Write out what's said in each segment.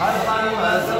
ظلا على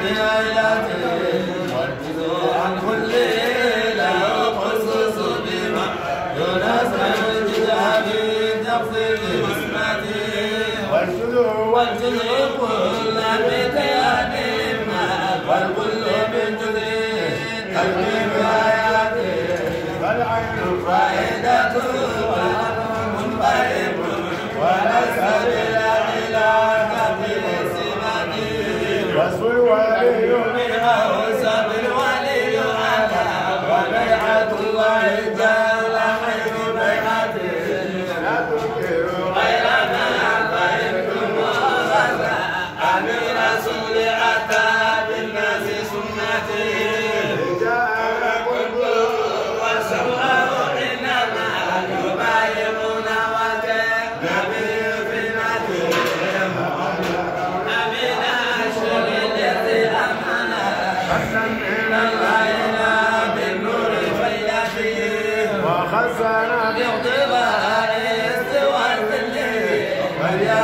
والجزء كل بكيان ما والكل من جزء قلبي بآياته فالعين فائدة والأمر منقلب وليس بالعلاج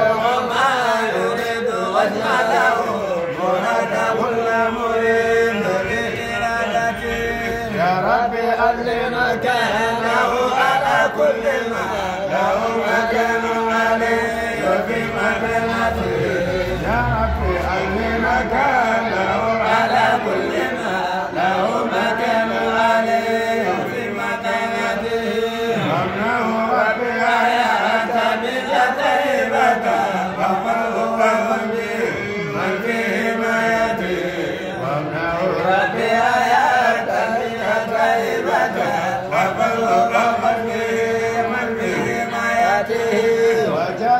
وما يريد وجهه مراده ولا مريد بإرادته يا ربي ألنا كانه على كل ما له مكان عليه وفي مكانته يا ربي ألنا كانه